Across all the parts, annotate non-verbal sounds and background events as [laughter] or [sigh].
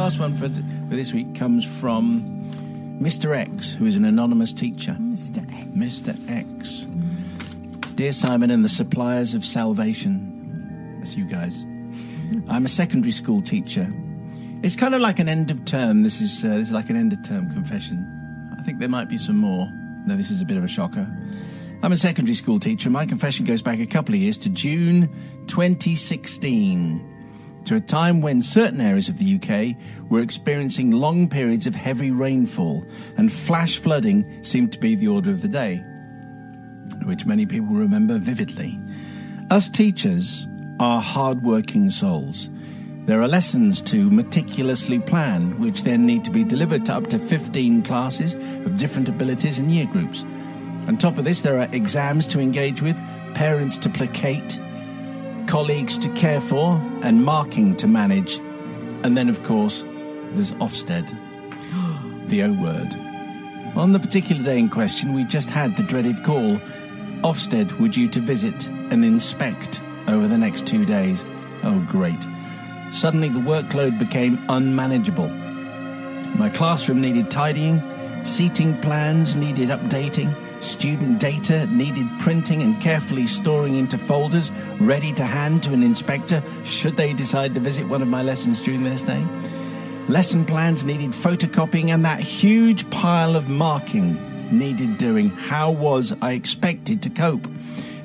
Last one for, for this week comes from Mr. X, who is an anonymous teacher. Mr. X. Mr. X. Dear Simon and the suppliers of salvation, that's you guys. I'm a secondary school teacher. It's kind of like an end of term. This is, uh, this is like an end of term confession. I think there might be some more. No, this is a bit of a shocker. I'm a secondary school teacher. My confession goes back a couple of years to June 2016 to a time when certain areas of the UK were experiencing long periods of heavy rainfall and flash flooding seemed to be the order of the day, which many people remember vividly. Us teachers are hard-working souls. There are lessons to meticulously plan, which then need to be delivered to up to 15 classes of different abilities and year groups. On top of this, there are exams to engage with, parents to placate, colleagues to care for, and marking to manage. And then, of course, there's Ofsted, [gasps] the O word. On the particular day in question, we just had the dreaded call. Ofsted were due to visit and inspect over the next two days. Oh, great. Suddenly, the workload became unmanageable. My classroom needed tidying, seating plans needed updating, student data needed printing and carefully storing into folders ready to hand to an inspector should they decide to visit one of my lessons during their stay. Lesson plans needed photocopying, and that huge pile of marking needed doing. How was I expected to cope?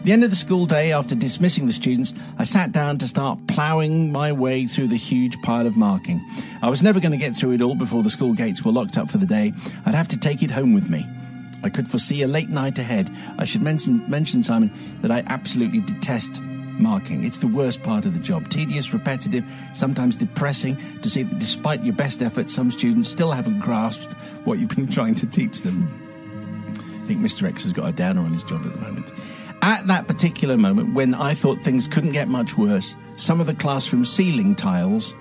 the end of the school day, after dismissing the students, I sat down to start ploughing my way through the huge pile of marking. I was never going to get through it all before the school gates were locked up for the day. I'd have to take it home with me. I could foresee a late night ahead. I should mention, mention, Simon, that I absolutely detest marking. It's the worst part of the job. Tedious, repetitive, sometimes depressing to see that despite your best efforts, some students still haven't grasped what you've been [laughs] trying to teach them. I think Mr. X has got a downer on his job at the moment. At that particular moment, when I thought things couldn't get much worse, some of the classroom ceiling tiles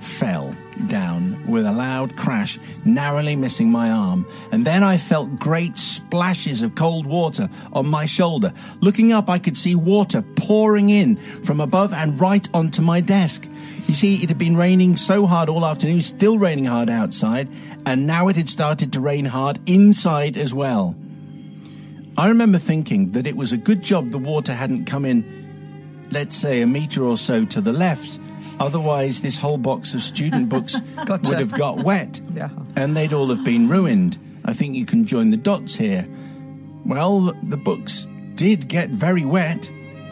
fell down with a loud crash, narrowly missing my arm. And then I felt great splashes of cold water on my shoulder. Looking up, I could see water pouring in from above and right onto my desk. You see, it had been raining so hard all afternoon, still raining hard outside, and now it had started to rain hard inside as well. I remember thinking that it was a good job the water hadn't come in, let's say, a metre or so to the left. Otherwise, this whole box of student books [laughs] Gotcha. would have got wet Yeah. and they'd all have been ruined. I think you can join the dots here. Well, the books did get very wet.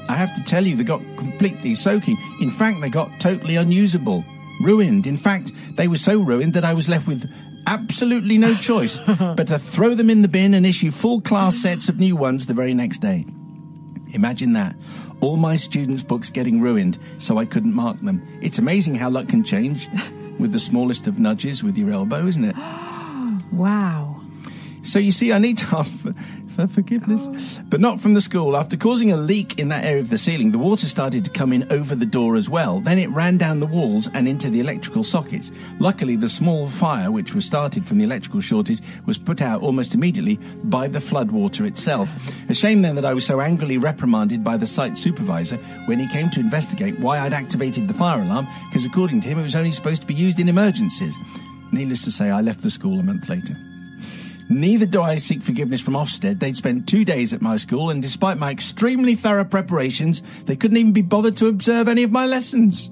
I have to tell you, they got completely soaking. In fact, they got totally unusable, ruined. In fact, they were so ruined that I was left with absolutely no choice [laughs] but to throw them in the bin and issue full class sets of new ones the very next day. Imagine that. All my students' books getting ruined so I couldn't mark them. It's amazing how luck can change [laughs] with the smallest of nudges with your elbow, isn't it? Wow. So you see, I need to [laughs] ask for, for forgiveness, but not from the school. After causing a leak in that area of the ceiling, the water started to come in over the door as well. Then it ran down the walls and into the electrical sockets. Luckily, the small fire, which was started from the electrical shortage, was put out almost immediately by the floodwater itself. A shame then that I was so angrily reprimanded by the site supervisor when he came to investigate why I'd activated the fire alarm, because according to him, it was only supposed to be used in emergencies. Needless to say, I left the school a month later. Neither do I seek forgiveness from Ofsted. They'd spent two days at my school, and despite my extremely thorough preparations, they couldn't even be bothered to observe any of my lessons.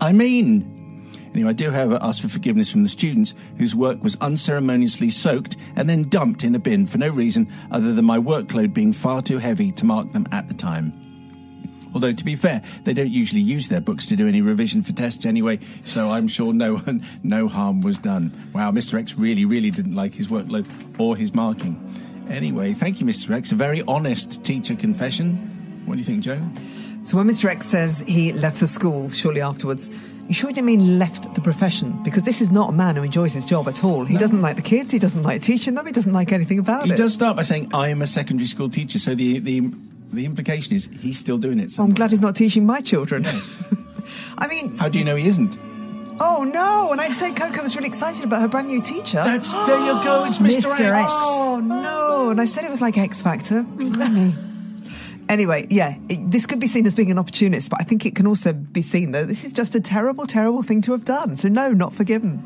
I mean. Anyway, I do, however, ask for forgiveness from the students whose work was unceremoniously soaked and then dumped in a bin for no reason other than my workload being far too heavy to mark them at the time. Although, to be fair, they don't usually use their books to do any revision for tests anyway, so I'm sure no one, [laughs] no harm was done. Wow, Mr. X really, really didn't like his workload or his marking. Anyway, thank you, Mr. X. A very honest teacher confession. What do you think, Jo? So when Mr. X says he left the school shortly afterwards, you sure he didn't mean left the profession? Because this is not a man who enjoys his job at all. He doesn't like the kids, he doesn't like teaching them, he doesn't like anything about He it. does start by saying, I am a secondary school teacher, so the, the, the implication is he's still doing it. So I'm glad he's not teaching my children. Yes. [laughs] I mean, How do you know he isn't? oh no! And I said Coco was really excited about her brand new teacher. That's there you go. It's Mr. [gasps] Mr. X. Oh no! And I said it was like X Factor. Blimey. [laughs] Anyway, yeah, it, this could be seen as being an opportunist, but I think it can also be seen that this is just a terrible, terrible thing to have done. So, no, not forgiven.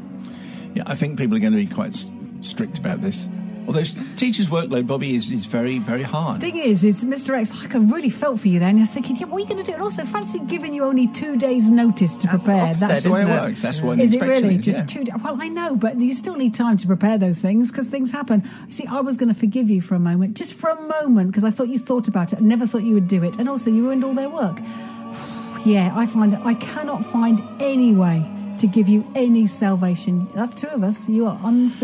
Yeah, I think people are going to be quite s- strict about this. Although s- teachers' workload, Bobby, is, is very, very hard. thing is, is Mr. X, like I really felt for you then. I was thinking, yeah, what are you going to do? And also, fancy giving you only two days' notice to That's prepare. Ofsted, That's the way it? works. That's what an Is it really is. just yeah. two? Well, I know, but you still need time to prepare those things because things happen. See, I was going to forgive you for a moment, just for a moment, because I thought you thought about it. I never thought you would do it, and also you ruined all their work. [sighs] yeah, I find it. I cannot find any way to give you any salvation. That's two of us. You are unforgivable.